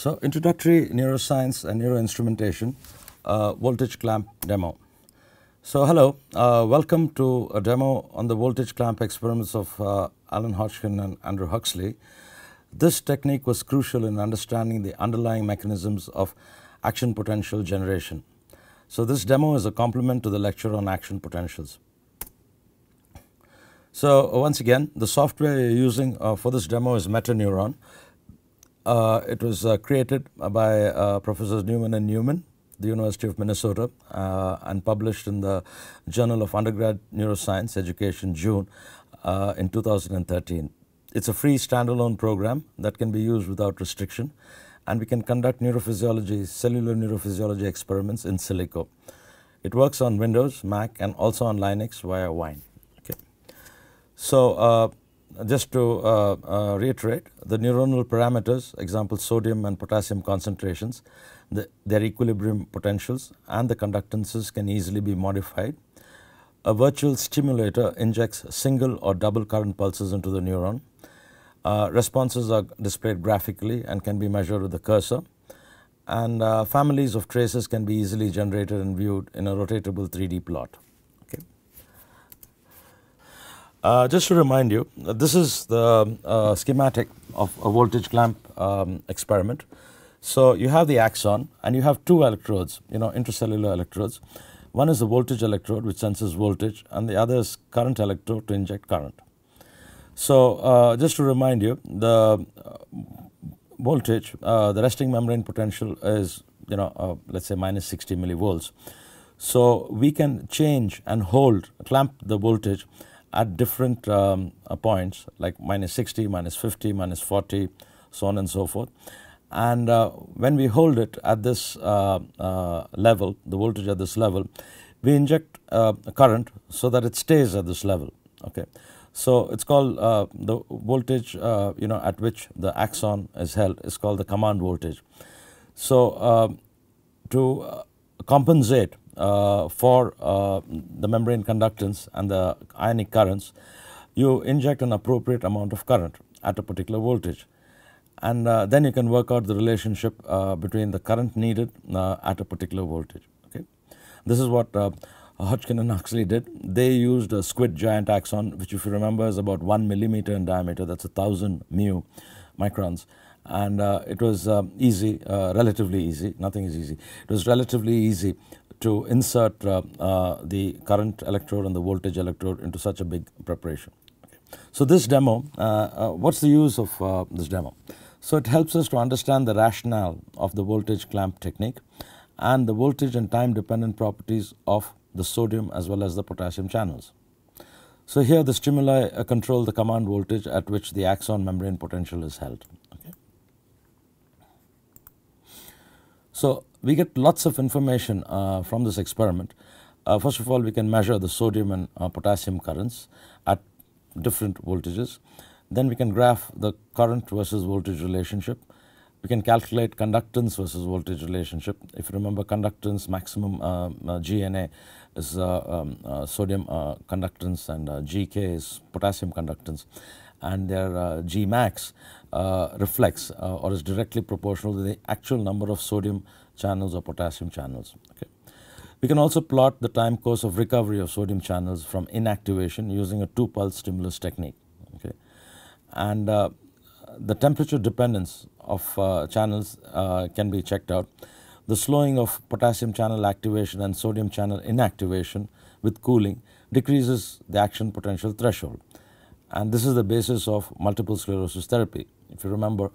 So, introductory neuroscience and neuroinstrumentation uh, voltage clamp demo. So, hello, uh, welcome to a demo on the voltage clamp experiments of uh, Alan Hodgkin and Andrew Huxley. This technique was crucial in understanding the underlying mechanisms of action potential generation. So, this demo is a complement to the lecture on action potentials. So, once again the software you are using uh, for this demo is MetaNeuron. Uh, it was uh, created by uh, Professors Newman and Newman, the University of Minnesota, uh, and published in the Journal of Undergrad Neuroscience Education, June uh, in 2013. It's a free standalone program that can be used without restriction, and we can conduct neurophysiology, cellular neurophysiology experiments in silico. It works on Windows, Mac, and also on Linux via Wine. Okay. So, just to uh, uh, reiterate, the neuronal parameters, example sodium and potassium concentrations, the, their equilibrium potentials and the conductances can easily be modified. A virtual stimulator injects single or double current pulses into the neuron. Uh, responses are displayed graphically and can be measured with the cursor. And uh, families of traces can be easily generated and viewed in a rotatable 3D plot. Uh, just to remind you, uh, this is the uh, schematic of a voltage clamp um, experiment. So you have the axon and you have two electrodes, you know, intracellular electrodes. One is the voltage electrode which senses voltage and the other is current electrode to inject current. So uh, just to remind you, the uh, voltage, the resting membrane potential is, you know, let's say minus 60 millivolts. So we can change and hold, clamp the voltage at different um, uh, points like minus 60, minus 50, minus 40, so on and so forth. And uh, when we hold it at this uh, uh level, the voltage at this level, we inject uh, current so that it stays at this level. Okay, so it's called uh, the voltage you know at which the axon is held is called the command voltage. So to compensate for uh, the membrane conductance and the ionic currents, you inject an appropriate amount of current at a particular voltage. And uh, then you can work out the relationship uh, between the current needed uh, at a particular voltage. Okay, This is what uh, Hodgkin and Huxley did. They used a squid giant axon, which if you remember is about 1 millimeter in diameter, that's a thousand mu microns and uh, it was uh, easy, uh, relatively easy, nothing is easy. It was relatively easy to insert uh, uh, the current electrode and the voltage electrode into such a big preparation. So this demo, uh, what's the use of this demo? So it helps us to understand the rationale of the voltage clamp technique and the voltage and time dependent properties of the sodium as well as the potassium channels. So here the stimuli control the command voltage at which the axon membrane potential is held. Okay. So we get lots of information uh, from this experiment. Uh, first of all, we can measure the sodium and uh, potassium currents at different voltages. Then we can graph the current versus voltage relationship. We can calculate conductance versus voltage relationship. If you remember conductance maximum uh, uh, GNA is uh, um, sodium conductance and GK is potassium conductance and their G max reflects or is directly proportional to the actual number of sodium channels or potassium channels. Okay. We can also plot the time course of recovery of sodium channels from inactivation using a two pulse stimulus technique. Okay. And uh, the temperature dependence of uh, channels uh, can be checked out. The slowing of potassium channel activation and sodium channel inactivation with cooling decreases the action potential threshold. And this is the basis of multiple sclerosis therapy. If you remember,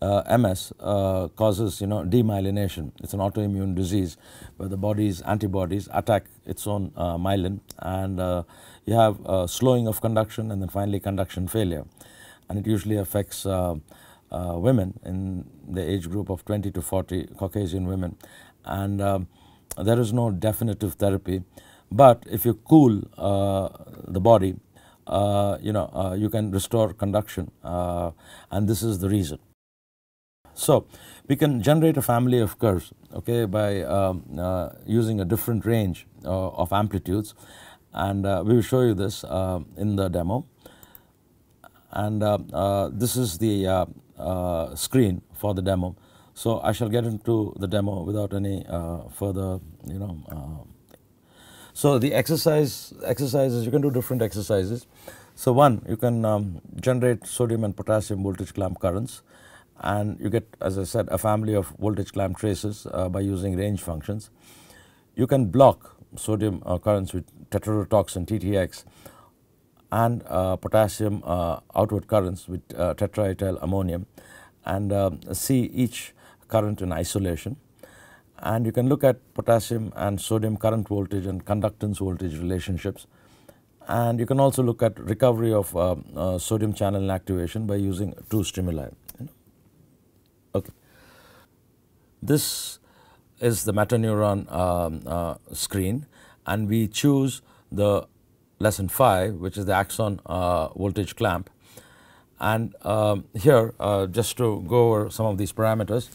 MS uh, causes you know demyelination. It's an autoimmune disease where the body's antibodies attack its own uh, myelin, and uh, you have slowing of conduction and then finally conduction failure, and it usually affects uh, uh, women in the age group of 20 to 40 Caucasian women, and um, there is no definitive therapy, but if you cool the body. you know, you can restore conduction, and this is the reason. So, we can generate a family of curves okay, by um, uh, using a different range uh, of amplitudes and uh, we will show you this uh, in the demo. And uh, this is the screen for the demo. So I shall get into the demo without any further, you know. So the exercise exercises you can do different exercises. So one you can um, generate sodium and potassium voltage clamp currents, and you get, as I said, a family of voltage clamp traces uh, by using range functions. You can block sodium uh, currents with tetrodotoxin TTX and uh, potassium uh, outward currents with uh, tetraethyl ammonium and um, see each current in isolation. And you can look at potassium and sodium current voltage and conductance voltage relationships. And you can also look at recovery of uh, uh, sodium channel inactivation by using two stimuli. Okay. This is the metaneuron um, uh, screen and we choose the lesson 5 which is the axon uh, voltage clamp and um, here uh, just to go over some of these parameters.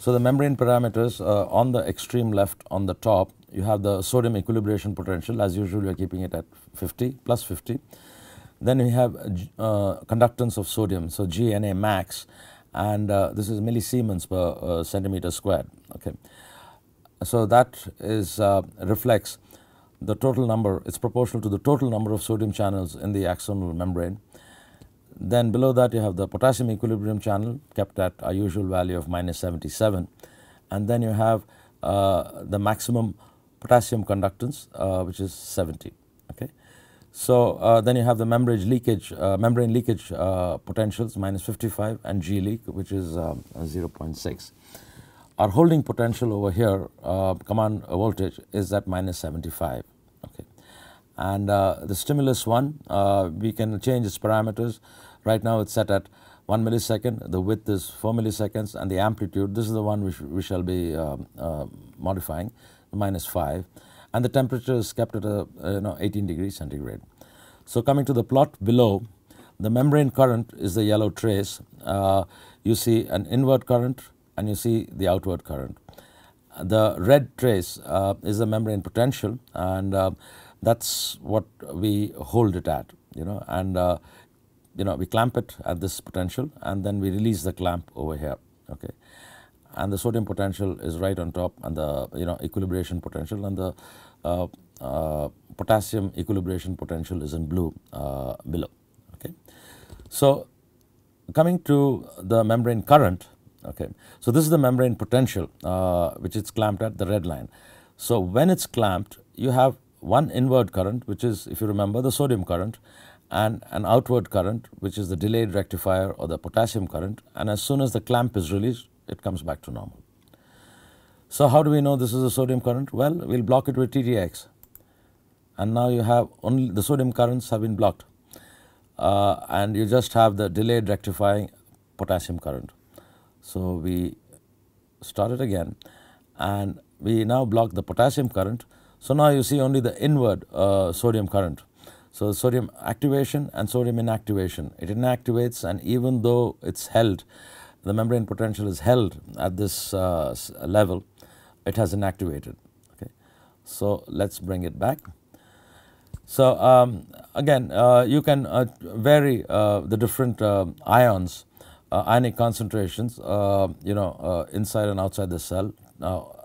So, the membrane parameters uh, on the extreme left on the top you have the sodium equilibration potential as usual we are keeping it at 50 plus 50. Then we have uh, conductance of sodium so GNA max and uh, this is millisiemens per uh, centimeter squared okay. So, that is reflects the total number it's proportional to the total number of sodium channels in the axonal membrane. Then below that you have the potassium equilibrium channel kept at a usual value of minus 77 and then you have uh, the maximum potassium conductance uh, which is 70 okay. So uh, then you have the membrane leakage uh, membrane leakage uh, potentials minus 55 and G leak which is um, 0.6 our holding potential over here uh, command voltage is at minus 75 okay. And uh, the stimulus one uh, we can change its parameters. Right now it's set at 1 millisecond the width is 4 milliseconds and the amplitude this is the one which we shall be um, uh, modifying minus 5 and the temperature is kept at a, you know 18 degrees centigrade. So coming to the plot below the membrane current is the yellow trace. Uh, you see an inward current and you see the outward current. The red trace uh, is the membrane potential and uh, that's what we hold it at you know and uh, you know we clamp it at this potential and then we release the clamp over here okay? And the sodium potential is right on top and the you know equilibration potential and the uh, uh, potassium equilibration potential is in blue uh, below okay. So coming to the membrane current Okay. So, this is the membrane potential uh, which is clamped at the red line. So, when it is clamped you have one inward current which is if you remember the sodium current and an outward current which is the delayed rectifier or the potassium current and as soon as the clamp is released it comes back to normal. So, how do we know this is a sodium current? Well, we will block it with TTX and now you have only the sodium currents have been blocked uh, and you just have the delayed rectifying potassium current. So, we start it again and we now block the potassium current. So, now you see only the inward uh, sodium current. So, sodium activation and sodium inactivation it inactivates and even though it is held the membrane potential is held at this uh, level it has inactivated. Okay. So, let us bring it back. So, um, again uh, you can uh, vary uh, the different uh, ions uh, ionic concentrations, uh, you know, inside and outside the cell. Now,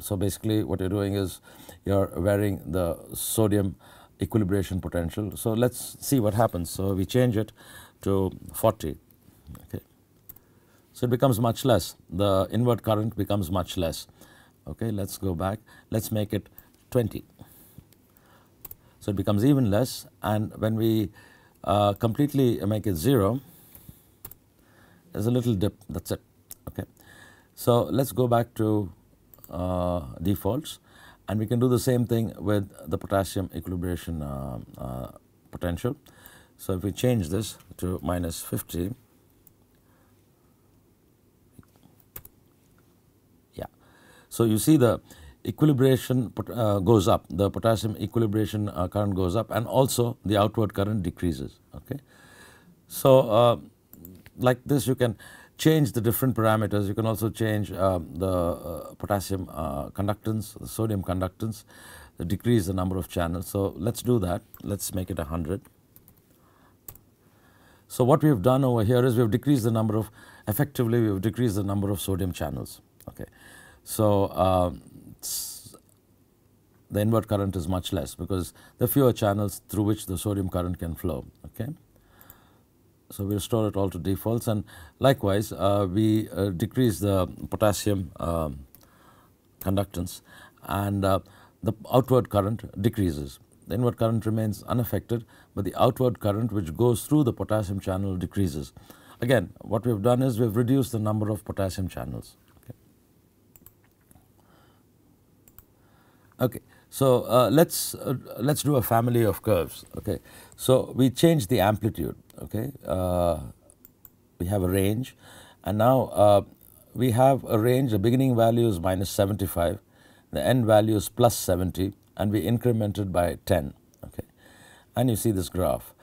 so basically what you're doing is you're varying the sodium equilibration potential. So let's see what happens. So we change it to 40. Okay. So it becomes much less. The inward current becomes much less. Okay, let's go back. Let's make it 20. So it becomes even less and when we uh, completely make it 0, there's a little dip that's it okay. So let's go back to uh, defaults and we can do the same thing with the potassium equilibration uh, uh, potential. So if we change this to minus 50 So you see the equilibration uh, goes up the potassium equilibration uh, current goes up and also the outward current decreases okay. So uh, like this you can change the different parameters. You can also change uh, the uh, potassium uh, conductance, the sodium conductance, decrease the number of channels. So let's do that. Let's make it 100. So what we've done over here is we've decreased the number of, effectively we've decreased the number of sodium channels. So uh, the inward current is much less because the fewer channels through which the sodium current can flow. Okay. So we restore it all to defaults and likewise uh, we uh, decrease the potassium um, conductance and uh, the outward current decreases. The inward current remains unaffected but the outward current which goes through the potassium channel decreases. Again what we have done is we have reduced the number of potassium channels. Okay. So uh, let's uh, let's do a family of curves. Okay, so we change the amplitude. Okay, uh, we have a range, and now uh, we have a range. The beginning value is minus 75, the end value is plus 70, and we incremented by 10. Okay, and you see this graph.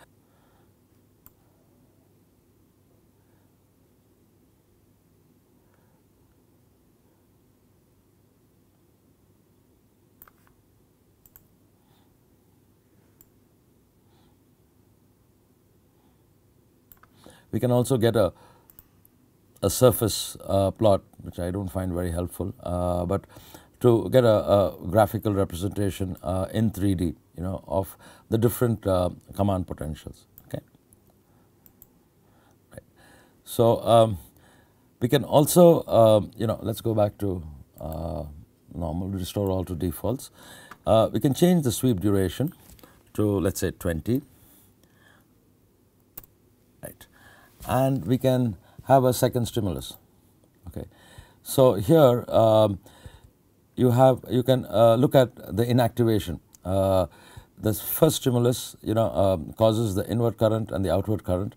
We can also get a, a surface uh, plot, which I don't find very helpful, uh, but to get a, a graphical representation uh, in 3D, you know, of the different uh, command potentials. Okay. Right. So um, we can also, um, you know, let's go back to uh, normal, restore all to defaults. Uh, we can change the sweep duration to let's say 20. Right and we can have a second stimulus. Okay. So here um, you have you can uh, look at the inactivation. Uh, the first stimulus you know um, causes the inward current and the outward current.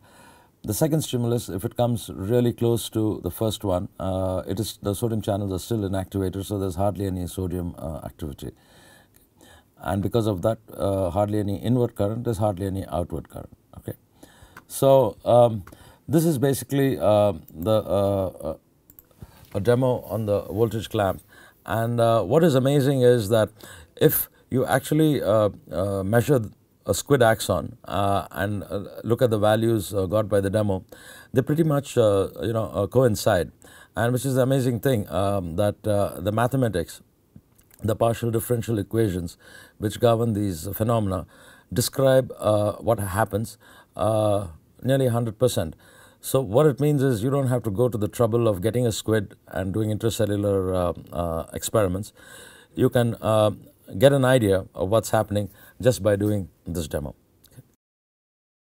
The second stimulus, if it comes really close to the first one, uh, it is the sodium channels are still inactivated, so there's hardly any sodium uh, activity. And because of that, uh, hardly any inward current, there's hardly any outward current. Okay, so um, this is basically uh, the uh, uh, a demo on the voltage clamp and uh, what is amazing is that if you actually uh, uh, measure a squid axon and look at the values got by the demo, they pretty much you know coincide and which is the amazing thing um, that the mathematics, the partial differential equations which govern these phenomena describe what happens nearly 100 percent. So what it means is you don't have to go to the trouble of getting a squid and doing intracellular uh, uh, experiments. You can uh, get an idea of what's happening just by doing this demo.